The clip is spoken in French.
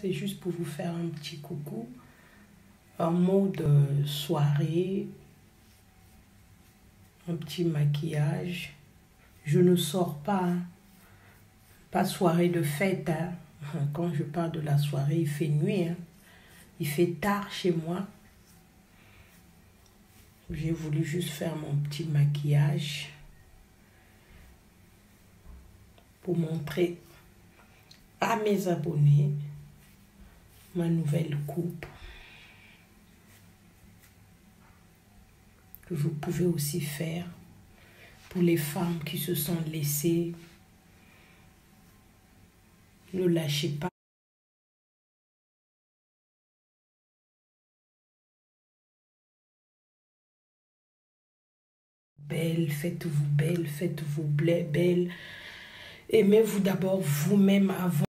c'est juste pour vous faire un petit coucou en mode euh, soirée, un petit maquillage. Je ne sors pas, hein. pas soirée de fête. Hein. Quand je parle de la soirée, il fait nuit. Hein. Il fait tard chez moi. J'ai voulu juste faire mon petit maquillage pour montrer à mes abonnés ma nouvelle coupe que vous pouvez aussi faire pour les femmes qui se sont laissées. Ne lâchez pas. Belle, faites-vous belle, faites-vous belle. Aimez-vous d'abord vous-même avant